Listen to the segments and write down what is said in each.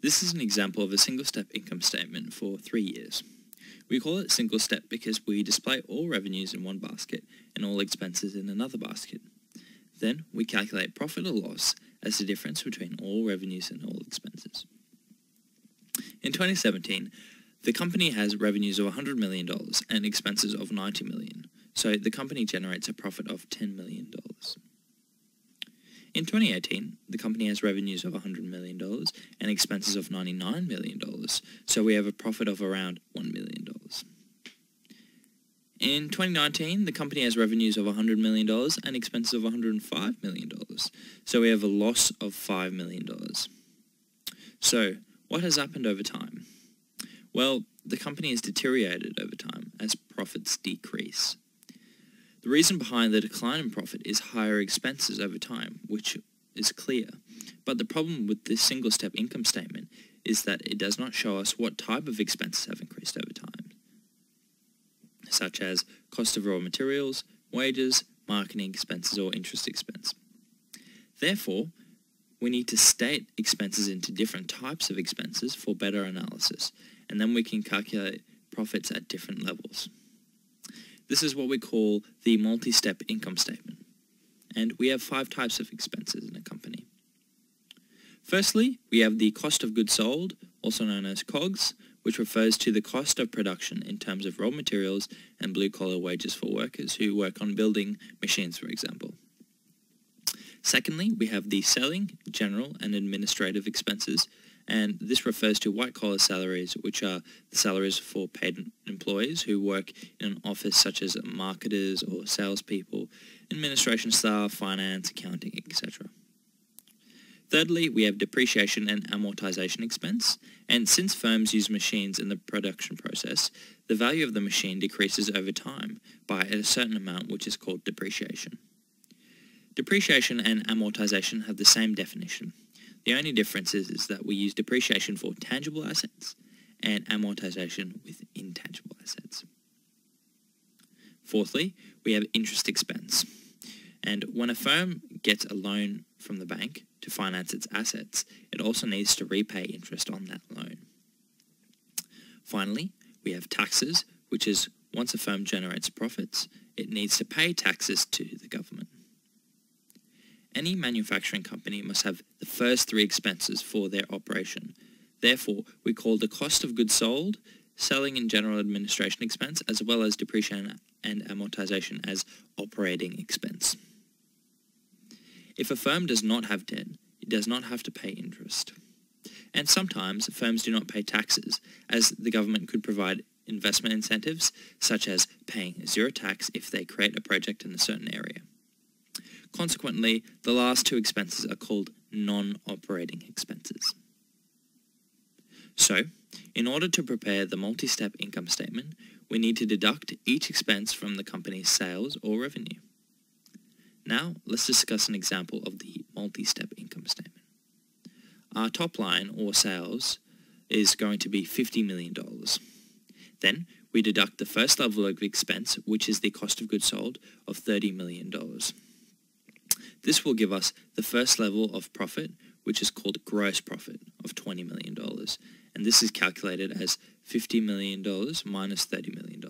This is an example of a single-step income statement for three years. We call it single step because we display all revenues in one basket and all expenses in another basket. Then we calculate profit or loss as the difference between all revenues and all expenses. In 2017, the company has revenues of $100 million and expenses of 90 million, so the company generates a profit of $10 million. In 2018, the company has revenues of $100 million and expenses of $99 million, so we have a profit of around $1 million. In 2019, the company has revenues of $100 million and expenses of $105 million, so we have a loss of $5 million. So, what has happened over time? Well, the company has deteriorated over time as profits decrease. The reason behind the decline in profit is higher expenses over time, which is clear. But the problem with this single-step income statement is that it does not show us what type of expenses have increased over time, such as cost of raw materials, wages, marketing expenses, or interest expense. Therefore, we need to state expenses into different types of expenses for better analysis, and then we can calculate profits at different levels. This is what we call the multi-step income statement. And we have five types of expenses in a company. Firstly, we have the cost of goods sold, also known as COGS, which refers to the cost of production in terms of raw materials and blue-collar wages for workers who work on building machines, for example. Secondly, we have the selling, general, and administrative expenses, and this refers to white-collar salaries, which are the salaries for paid employees who work in an office such as marketers or salespeople, administration staff, finance, accounting, etc. Thirdly, we have depreciation and amortization expense, and since firms use machines in the production process, the value of the machine decreases over time by a certain amount which is called depreciation. Depreciation and amortization have the same definition. The only difference is, is that we use depreciation for tangible assets and amortization with intangible assets. Fourthly, we have interest expense. And when a firm gets a loan from the bank to finance its assets, it also needs to repay interest on that loan. Finally, we have taxes, which is once a firm generates profits, it needs to pay taxes to the government. Any manufacturing company must have the first three expenses for their operation. Therefore, we call the cost of goods sold, selling and general administration expense, as well as depreciation and amortization as operating expense. If a firm does not have debt, it does not have to pay interest. And sometimes firms do not pay taxes, as the government could provide investment incentives, such as paying zero tax if they create a project in a certain area. Consequently, the last two expenses are called non-operating expenses. So, in order to prepare the multi-step income statement, we need to deduct each expense from the company's sales or revenue. Now, let's discuss an example of the multi-step income statement. Our top line, or sales, is going to be $50 million. Then, we deduct the first level of expense, which is the cost of goods sold, of $30 million. This will give us the first level of profit, which is called gross profit of $20 million. And this is calculated as $50 million minus $30 million.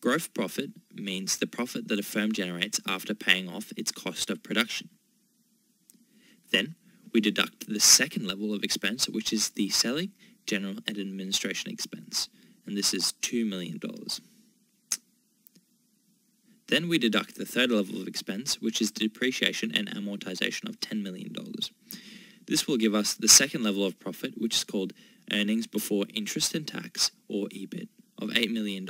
Gross profit means the profit that a firm generates after paying off its cost of production. Then we deduct the second level of expense, which is the selling, general and administration expense. And this is $2 million. Then we deduct the third level of expense, which is depreciation and amortization of $10 million. This will give us the second level of profit, which is called earnings before interest and tax, or EBIT, of $8 million.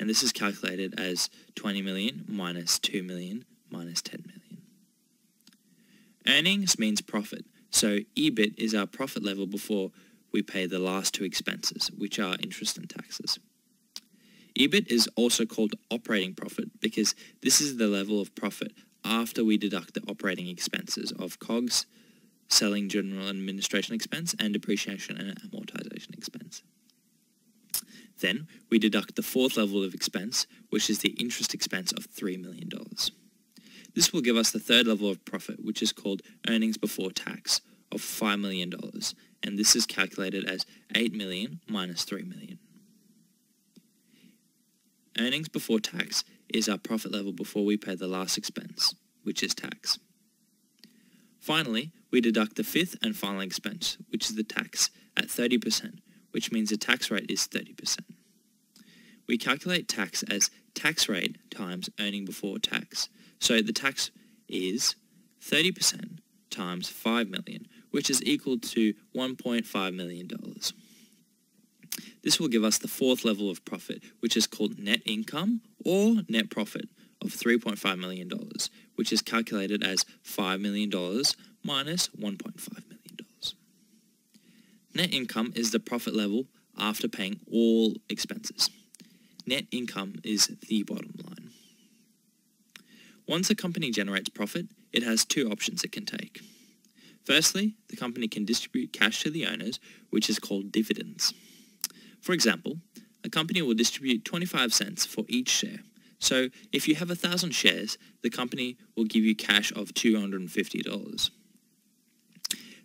And this is calculated as 20 million minus 2 million minus 10 million. Earnings means profit, so EBIT is our profit level before we pay the last two expenses, which are interest and taxes. EBIT is also called operating profit because this is the level of profit after we deduct the operating expenses of COGS, selling general administration expense, and depreciation and amortization expense. Then we deduct the fourth level of expense, which is the interest expense of $3 million. This will give us the third level of profit, which is called earnings before tax of $5 million, and this is calculated as 8 million minus 3 million. Earnings before tax is our profit level before we pay the last expense, which is tax. Finally, we deduct the fifth and final expense, which is the tax, at 30%, which means the tax rate is 30%. We calculate tax as tax rate times earning before tax. So the tax is 30% times 5 million, which is equal to $1.5 million. This will give us the fourth level of profit, which is called net income or net profit of $3.5 million, which is calculated as $5 million minus $1.5 million. Net income is the profit level after paying all expenses. Net income is the bottom line. Once a company generates profit, it has two options it can take. Firstly, the company can distribute cash to the owners, which is called dividends. For example, a company will distribute 25 cents for each share. So if you have 1,000 shares, the company will give you cash of $250.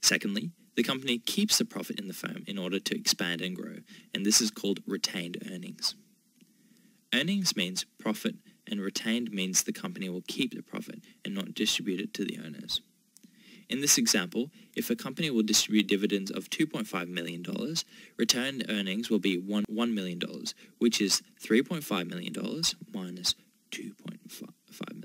Secondly, the company keeps the profit in the firm in order to expand and grow, and this is called retained earnings. Earnings means profit, and retained means the company will keep the profit and not distribute it to the owners. In this example, if a company will distribute dividends of $2.5 million, retained earnings will be $1, $1 million, which is $3.5 million minus $2.5 million.